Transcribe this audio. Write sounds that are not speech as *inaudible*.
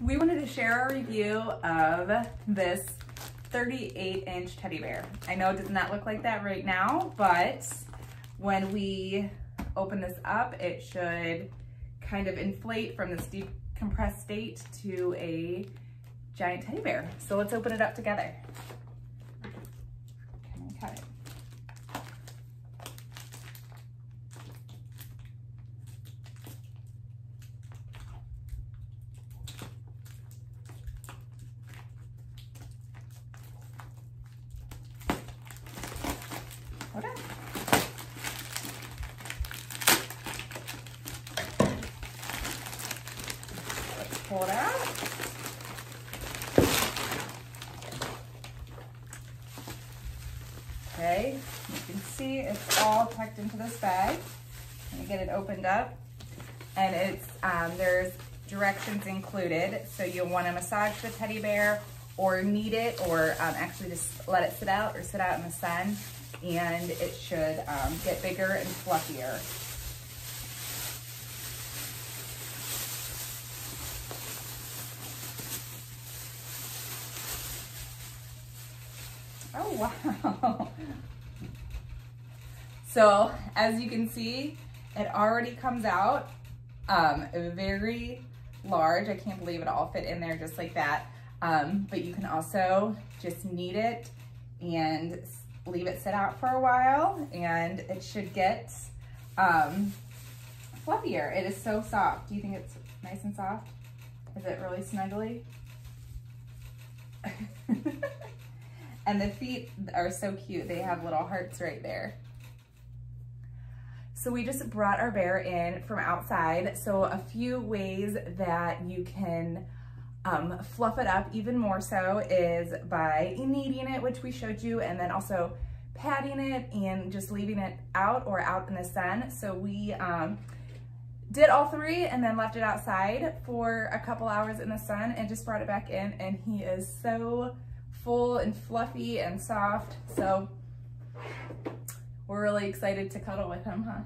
we wanted to share a review of this 38 inch teddy bear. I know it does not look like that right now, but when we open this up, it should kind of inflate from this deep compressed state to a giant teddy bear. So let's open it up together. It? Okay. Pull out. Okay, you can see it's all tucked into this bag. Let me get it opened up. And it's, um, there's directions included. So you'll wanna massage the teddy bear or knead it or um, actually just let it sit out or sit out in the sun and it should um, get bigger and fluffier. Oh, wow. *laughs* So as you can see, it already comes out um, very large. I can't believe it all fit in there just like that. Um, but you can also just knead it and leave it sit out for a while and it should get um, fluffier. It is so soft. Do you think it's nice and soft? Is it really snuggly? *laughs* and the feet are so cute. They have little hearts right there. So we just brought our bear in from outside. So a few ways that you can um, fluff it up even more so is by kneading it, which we showed you, and then also patting it and just leaving it out or out in the sun. So we um, did all three and then left it outside for a couple hours in the sun and just brought it back in and he is so full and fluffy and soft. So we're really excited to cuddle with him, huh?